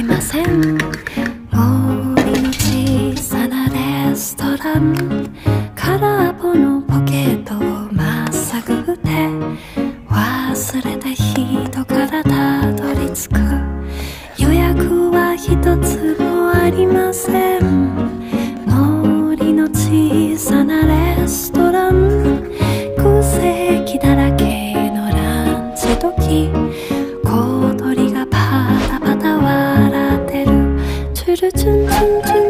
きません。森の小さなレストラン。空っぽのポケットをまっさぐって。忘れた人からたどり着く。予約は一つもありません。森の小さなレストラン。空席だらけのランチ時。 그래 튼튼튼